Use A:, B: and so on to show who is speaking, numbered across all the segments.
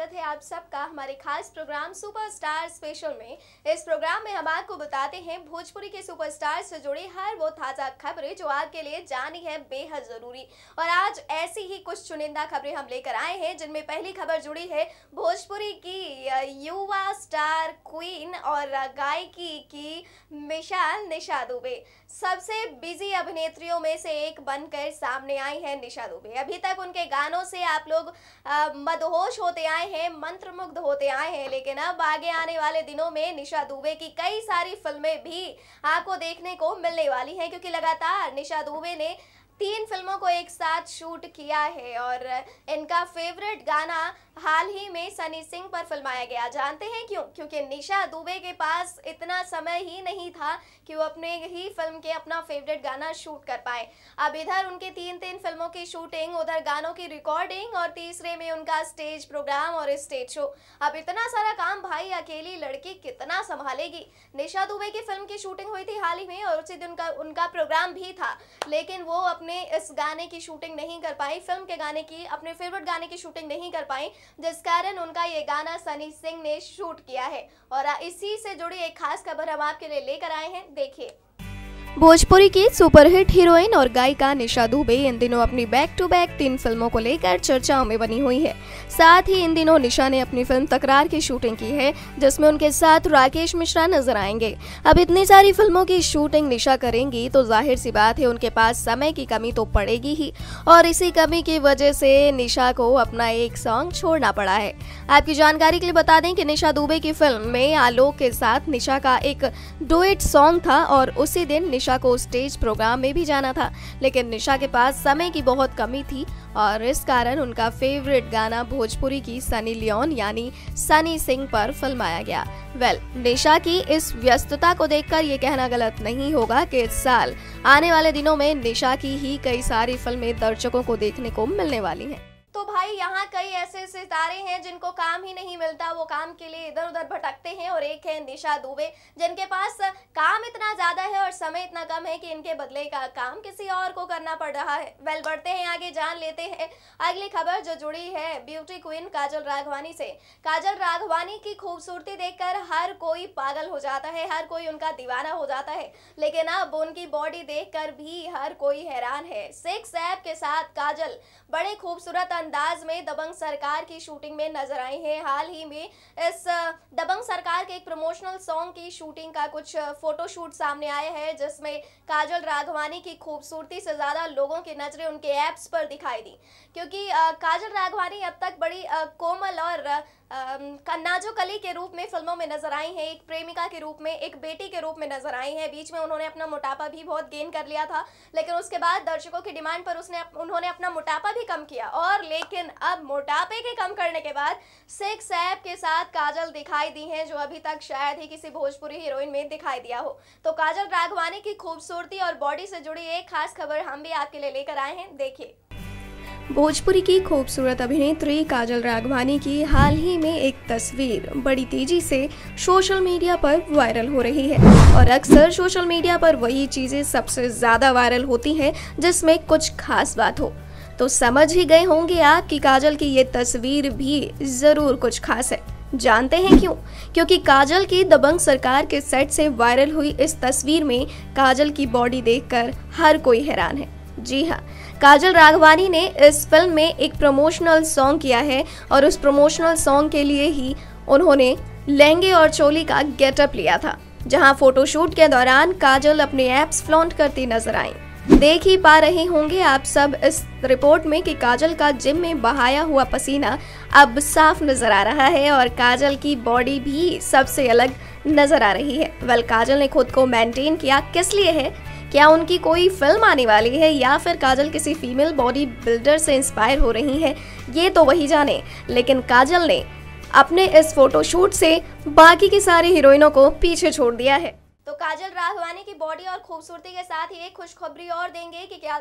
A: स्वागत है आप सबका हमारे खास प्रोग्राम सुपरस्टार स्पेशल में। इस प्रोग्राम में हम आपको बताते हैं भोजपुरी के सुपरस्टार से जुड़ी हर वो ताज़ा खबरें जो आपके लिए जानी है बेहद ज़रूरी। और आज ऐसी ही कुछ चुनिंदा खबरें हम लेकर आए हैं, जिनमें पहली खबर जुड़ी है भोजपुरी की युवा स्टार क्वीन और गायकी की मिशाल निशा दुबे। सबसे बिज़ी अभिनेत्रियों में से एक बनकर सामने आई है निशा दुबे। अभी तक उनके गानों से आप लोग मदहोश होते आए हैं, मंत्रमुग्ध होते आए हैं, लेकिन अब आगे आने वाले दिनों में निशा दुबे की कई सारी फ़िल्में भी आपको देखने को मिलने वाली हैं, क्योंकि लगातार निशा दुबे ने तीन फ़िल्मों को एक साथ शूट किया है और इनका फेवरेट गाना हाल ही में सनी सिंह पर फिल्माया गया। जानते हैं क्यों? क्योंकि निशा दुबे के पास इतना समय ही नहीं था कि वो अपने ही फ़िल्म के अपना फेवरेट गाना शूट कर पाए। अब इधर उनके तीन तीन फ़िल्मों की शूटिंग उधर गानों की रिकॉर्डिंग और तीसरे में उनका स्टेज प्रोग्राम और स्टेज शो अब इतना सारा काम भाई अकेली लड़की कितना संभालेगी? निशा दुबे की फ़िल्म की शूटिंग हुई थी हाल ही में और उसी दिन उनका उनका प्रोग्राम भी था। लेकिन वो अपने इस गाने की शूटिंग नहीं कर पाई, फ़िल्म के गाने की, अपने फेवरेट गाने की शूटिंग नहीं कर पाई। जिस कारण उनका ये गाना सनी सिंह ने शूट किया है। और इसी से जुड़ी एक खास खबर हम आपके लिए लेकर आए हैं। देखिए। भोजपुरी की सुपरहिट हीरोइन और गायिका निशा दुबे इन दिनों अपनी बैक टू बैक तीन फ़िल्मों को लेकर चर्चाओं में बनी हुई है। साथ ही इन दिनों निशा ने अपनी फ़िल्म तकरार की शूटिंग की है, जिसमें उनके साथ राकेश मिश्रा नज़र आएँगे। अब इतनी सारी फ़िल्मों की शूटिंग निशा करेंगी तो ज़ाहिर सी बात है उनके पास समय की कमी तो पड़ेगी ही। और इसी कमी की वजह से निशा को अपना एक सॉन्ग छोड़ना पड़ा है। आपकी जानकारी के लिए बता दें कि निशा दुबे की फ़िल्म में आलोक के साथ निशा का एक डुएट सॉन्ग था और उसी दिन निशा को स्टेज प्रोग्राम में भी जाना था लेकिन निशा के पास समय की बहुत कमी थी और इस कारण उनका फेवरेट गाना भोजपुरी की सनी लियोन यानी सनी सिंह पर फिल्माया गया। वेल well, निशा की इस व्यस्तता को देखकर ये कहना गलत नहीं होगा कि इस साल आने वाले दिनों में निशा की ही कई सारी फ़िल्में दर्शकों को देखने को मिलने वाली हैं। तो भाई यहाँ कई ऐसे सितारे हैं जिनको काम ही नहीं मिलता। वो काम के लिए इधर उधर भटकते हैं और एक है निशा दुबे, जिनके पास काम इतना ज़्यादा है और समय इतना कम है कि इनके बदले का काम किसी और को करना पड़ रहा है। वेल, बढ़ते हैं, आगे जान लेते हैं। अगली खबर जो जुड़ी है, ब्यूटी क्वीन काजल राघवानी से। काजल राघवानी की खूबसूरती देखकर हर कोई पागल हो जाता है, हर कोई उनका दीवाना हो जाता है। लेकिन अब उनकी बॉडी देख भी हर कोई हैरान है। सिक्स ऐप के साथ काजल बड़े खूबसूरत अंदाज में दबंग सरकार की शूटिंग में नज़र आई हैं। हाल ही में इस दबंग सरकार के एक प्रमोशनल सॉन्ग की शूटिंग का कुछ फोटोशूट सामने आया है, जिसमें काजल राघवानी की खूबसूरती से ज़्यादा लोगों की नज़रें उनके ऐप्स पर दिखाई दी। क्योंकि काजल राघवानी अब तक बड़ी कोमल और नाजो कली के रूप में फ़िल्मों में नज़र आई हैं, एक प्रेमिका के रूप में, एक बेटी के रूप में नज़र आई हैं। बीच में उन्होंने अपना मोटापा भी बहुत गेन कर लिया था, लेकिन उसके बाद दर्शकों की डिमांड पर उसने उन्होंने अपना मोटापा भी कम किया। और लेकिन अब मोटापे के कम करने के बाद सिक्स ऐप के साथ काजल दिखाई दी हैं, जो अभी तक शायद ही किसी भोजपुरी हीरोइन में दिखाई दिया हो। तो काजल राघवानी की खूबसूरती और बॉडी से जुड़ी एक खास खबर हम भी आपके लिए लेकर आए हैं, देखिए। भोजपुरी की खूबसूरत अभिनेत्री काजल राघवानी की हाल ही में एक तस्वीर बड़ी तेज़ी से सोशल मीडिया पर वायरल हो रही है। और अक्सर सोशल मीडिया पर वही चीज़ें सबसे ज़्यादा वायरल होती हैं, जिसमें कुछ खास बात हो। तो समझ ही गए होंगे आप कि काजल की ये तस्वीर भी ज़रूर कुछ खास है। जानते हैं क्यों? क्योंकि काजल की दबंग सरकार के सेट से वायरल हुई इस तस्वीर में काजल की बॉडी देखकर हर कोई हैरान है। जी हाँ। काजल राघवानी ने इस फ़िल्म में एक प्रमोशनल सॉन्ग किया है और उस प्रमोशनल सॉन्ग के लिए ही उन्होंने लहंगे और चोली का गेटअप लिया था, जहाँ फोटोशूट के दौरान काजल अपने एप्स फ्लॉन्ट करती नज़र आई। देख ही पा रहे होंगे आप सब इस रिपोर्ट में कि काजल का जिम में बहाया हुआ पसीना अब साफ़ नज़र आ रहा है और काजल की बॉडी भी सबसे अलग नज़र आ रही है। वेल काजल ने खुद को मेंटेन किया, किस लिए है? क्या उनकी कोई फ़िल्म आने वाली है या फिर काजल किसी फीमेल बॉडी बिल्डर से इंस्पायर हो रही है, ये तो वही जाने। लेकिन काजल ने अपने इस फोटोशूट से बाकी की सारी हीरोइनों को पीछे छोड़ दिया है। तो काजल राघवानी की बॉडी और खूबसूरती के साथ ही एक खुशखबरी और देंगे कि क्या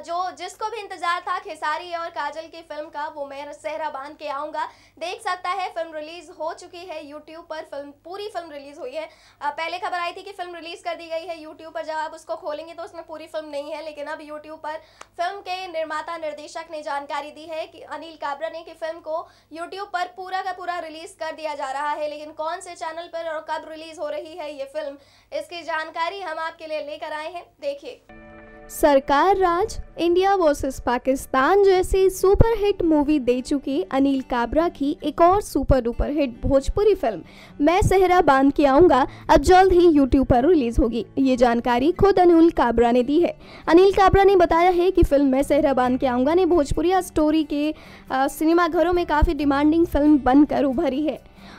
A: जो जिसको भी इंतज़ार था, खेसारी और काजल की फ़िल्म का, वो मैं सहरा बाँध के आऊँगा। देख सकता है, फ़िल्म रिलीज़ हो चुकी है यूट्यूब पर, फ़िल्म, पूरी फ़िल्म रिलीज़ हुई है। पहले खबर आई थी कि फ़िल्म रिलीज़ कर दी गई है यूट्यूब पर, जब आप उसको खोलेंगे तो उसमें पूरी फ़िल्म नहीं है, लेकिन अब यूट्यूब पर फ़िल्म के निर्माता निर्देशक ने जानकारी दी है कि अनिल काबरा ने कि फ़िल्म को यूट्यूब पर पूरा का पूरा रिलीज़ कर दिया जा रहा है, लेकिन कौन से चैनल पर और कब रिलीज़ हो रही है ये फ़िल्म इसकी जानकारी हम आपके लिए लेकर आए हैं। देखिए।
B: सरकार राज, इंडिया वर्सेस पाकिस्तान जैसी सुपर हिट मूवी दे चुकी अनिल काबरा की एक और super duper hit Bhojpuri film, मैं सहरा बाँध के आऊँगा, अब जल्द ही यूट्यूब पर रिलीज़ होगी। ये जानकारी खुद अनिल काबरा ने दी है। अनिल काबरा ने बताया है कि फ़िल्म मैं सहरा बाँध के आऊँगा ने भोजपुरिया स्टोरी के सिनेमाघरों में काफ़ी डिमांडिंग फ़िल्म बनकर उभरी है।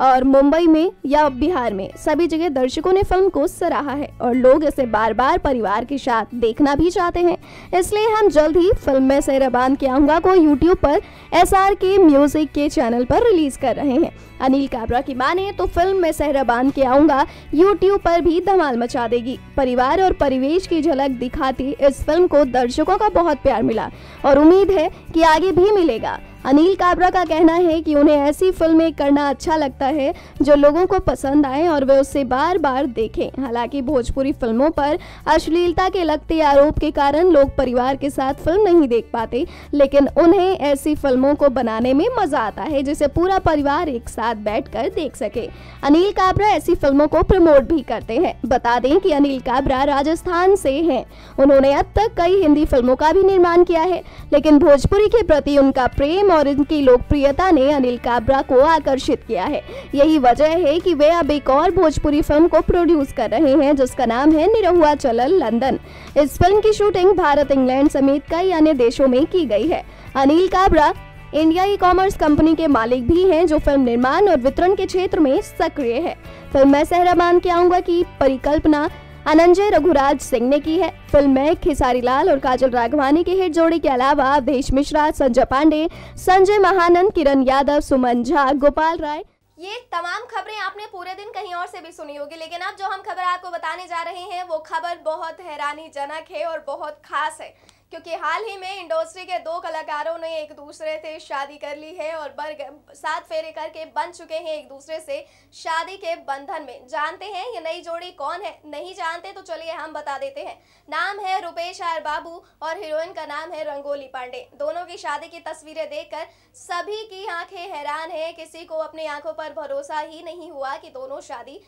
B: और मुंबई में या बिहार में सभी जगह दर्शकों ने फ़िल्म को सराहा है और लोग इसे बार बार परिवार के साथ देखना भी चाहते हैं। इसलिए हम जल्द ही फ़िल्म में सहराबान के आऊँगा को यूट्यूब पर एस के म्यूज़िक के चैनल पर रिलीज़ कर रहे हैं। अनिल काबरा की माने तो फ़िल्म में सहराबान के आऊँगा यूट्यूब पर भी धमाल मचा देगी। परिवार और परिवेश की झलक दिखाती इस फ़िल्म को दर्शकों का बहुत प्यार मिला और उम्मीद है कि आगे भी मिलेगा। अनिल काबरा का कहना है कि उन्हें ऐसी फ़िल्में करना अच्छा लगता है जो लोगों को पसंद आए और वे उसे बार बार देखें। हालाँकि भोजपुरी फ़िल्मों पर अश्लीलता के लगते आरोप के कारण लोग परिवार के साथ फ़िल्म नहीं देख पाते, लेकिन उन्हें ऐसी फ़िल्मों को बनाने में मज़ा आता है जिसे पूरा परिवार एक साथ बैठ देख सके। अनिल काबरा ऐसी फ़िल्मों को प्रमोट भी करते हैं। बता दें कि अनिल काबरा राजस्थान से हैं। उन्होंने अब तक कई हिंदी फ़िल्मों का भी निर्माण किया है, लेकिन भोजपुरी के प्रति उनका प्रेम और इनकी लोकप्रियता ने अनिल काबरा को आकर्षित किया है। यही वजह है कि वे अब एक और भोजपुरी फ़िल्म को प्रोड्यूस कर रहे हैं, जिसका नाम है निरहुआ चलल लंदन। इस फ़िल्म की शूटिंग भारत, इंग्लैंड समेत कई अन्य देशों में की गई है। Anil Kabra India e commerce company के मालिक भी हैं, जो फ़िल्म निर्माण और वितरण के क्षेत्र में सक्रिय है। फ़िल्म मैं सहराबान के आऊँगा की परिकल्पना अनंजय रघुराज सिंह ने की है फ़िल्म में खेसारी लाल और काजल राघवानी के हिट जोड़ी के अलावा देश मिश्रा, संजय पांडे, संजय महानंद, किरण यादव, सुमन झा, गोपाल राय।
A: ये तमाम खबरें आपने पूरे दिन कहीं और से भी सुनी होगी, लेकिन अब जो हम खबर आपको बताने जा रहे हैं, वो खबर बहुत हैरानीजनक है और बहुत खास है। क्योंकि हाल ही में इंडस्ट्री के दो कलाकारों ने एक दूसरे से शादी कर ली है और बर सात फेरे करके बन चुके हैं एक दूसरे से शादी के बंधन में। जानते हैं ये नई जोड़ी कौन है? नहीं जानते तो चलिए हम बता देते हैं। नाम है रुपेश आर बाबू और हीरोइन का नाम है रंगोली पांडे। दोनों की शादी की तस्वीरें देखकर सभी की आँखें हैरान है। किसी को अपनी आँखों पर भरोसा ही नहीं हुआ कि दोनों शादी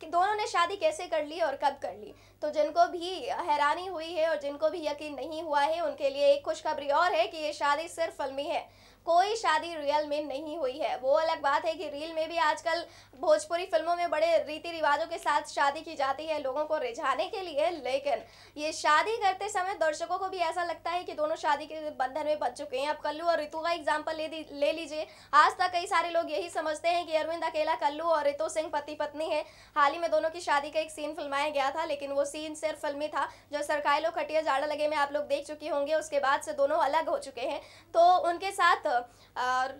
A: कि दोनों ने शादी कैसे कर ली और कब कर ली? तो जिनको भी हैरानी हुई है और जिनको भी यकीन नहीं हुआ है, उनके लिए एक खुशखबरी और है कि ये शादी सिर्फ़ फिल्मी है। कोई शादी रियल में नहीं हुई है। वो अलग बात है कि रील में भी आजकल भोजपुरी फ़िल्मों में बड़े रीति रिवाजों के साथ शादी की जाती है लोगों को रिझाने के लिए, लेकिन ये शादी करते समय दर्शकों को भी ऐसा लगता है कि दोनों शादी के बंधन में बच चुके हैं। अब कल्लू और ऋतु का एग्ज़ाम्पल ले ले लीजिए। आज तक कई सारे लोग यही समझते हैं कि अरविंद अकेला, कल्लू और ऋतु सिंह पति पत्नी है। हाल ही में दोनों की शादी का एक सीन फिल्माया गया था, लेकिन वो सीन सिर्फ़ फिल्मी था, जो सरकारी लोग खटिया जाड़ा लगे में आप लोग देख चुके होंगे। उसके बाद से दोनों अलग हो चुके हैं। तो उनके साथ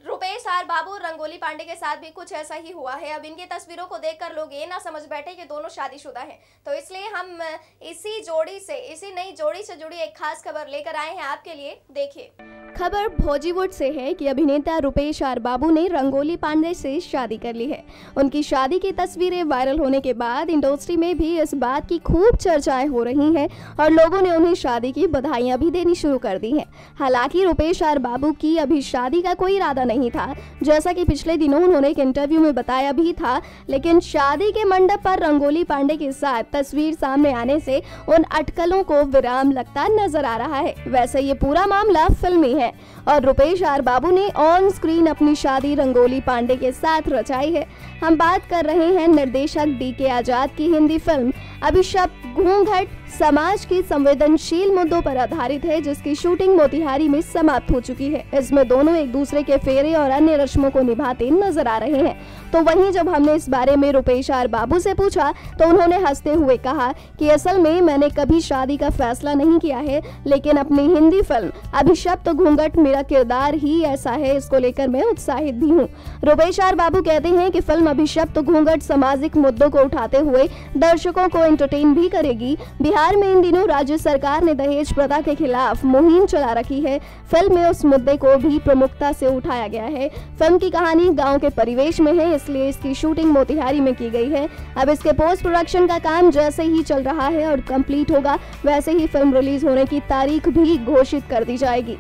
A: रुपेश आर बाबू रंगोली पांडे के साथ भी कुछ ऐसा ही हुआ है। अब इनकी तस्वीरों को देखकर लोग ये ना समझ बैठे कि दोनों शादीशुदा हैं। तो इसलिए हम इसी जोड़ी से, इसी नई जोड़ी से जुड़ी एक खास खबर लेकर आए हैं। आपके लिए देखिए।
B: खबर भोजीवुड से है कि अभिनेता रुपेश आर बाबू ने रंगोली पांडे से शादी कर ली है। उनकी शादी की तस्वीरें वायरल होने के बाद इंडस्ट्री में भी इस बात की खूब चर्चाएँ हो रही हैं और लोगों ने उन्हें शादी की बधाइयाँ भी देनी शुरू कर दी हैं। हालाँकि रुपेश आर बाबू की अभी शादी का कोई इरादा नहीं था, जैसा कि पिछले दिनों उन्होंने एक इंटरव्यू में बताया भी था, लेकिन शादी के मंडप पर रंगोली पांडे के साथ तस्वीर सामने आने से उन अटकलों को विराम लगता नज़र आ रहा है। वैसे ये पूरा मामला फिल्मी है। और रुपेश आर बाबू ने ऑन स्क्रीन अपनी शादी रंगोली पांडे के साथ रचाई है। हम बात कर रहे हैं निर्देशक डी के आज़ाद की हिंदी फ़िल्म अभिशप, घूंघट, समाज के संवेदनशील मुद्दों पर आधारित है, जिसकी शूटिंग मोतिहारी में समाप्त हो चुकी है। इसमें दोनों एक दूसरे के फेरे और अन्य रस्मों को निभाते नज़र आ रहे हैं। तो वहीं जब हमने इस बारे में रुपेश आर बाबू से पूछा तो उन्होंने हँसते हुए कहा कि असल में मैंने कभी शादी का फैसला नहीं किया है, लेकिन अपनी हिंदी फ़िल्म, अभिशप्त घूंघट मेरा किरदार ही ऐसा है, इसको लेकर मैं उत्साहित भी हूँ। रुपेश आर बाबू कहते हैं कि फ़िल्म अभिशप्त घूंघट सामाजिक मुद्दों को उठाते हुए दर्शकों को एंटरटेन भी करेगी। बिहार में इन दिनों राज्य सरकार ने दहेज प्रथा के खिलाफ मुहिम चला रखी है। फ़िल्म में उस मुद्दे को भी प्रमुखता से उठाया गया है। फ़िल्म की कहानी गाँव के परिवेश में है, इसलिए इसकी शूटिंग मोतिहारी में की गई है। अब इसके पोस्ट प्रोडक्शन का काम जैसे ही चल रहा है और कंप्लीट होगा, वैसे ही फ़िल्म रिलीज़ होने की तारीख भी घोषित कर दी जाएगी।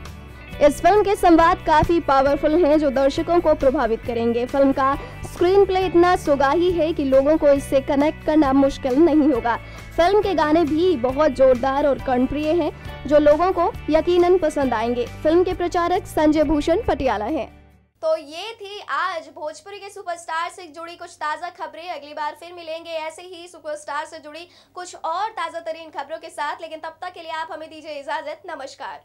B: इस फ़िल्म के संवाद काफ़ी पावरफुल हैं, जो दर्शकों को प्रभावित करेंगे। फ़िल्म का स्क्रीन प्ले इतना सुगाही है कि लोगों को इससे कनेक्ट करना मुश्किल नहीं होगा। फ़िल्म के गाने भी बहुत जोरदार और कर्णप्रिय हैं, जो लोगों को यकीनन पसंद आएँगे। फ़िल्म के प्रचारक संजय भूषण पटियाला हैं।
A: तो ये थी आज भोजपुरी के सुपरस्टार से जुड़ी कुछ ताज़ा खबरें। अगली बार फिर मिलेंगे ऐसे ही सुपरस्टार से जुड़ी कुछ और ताज़ा तरीन खबरों के साथ। लेकिन तब तक के लिए आप हमें दीजिए इजाज़त। नमस्कार।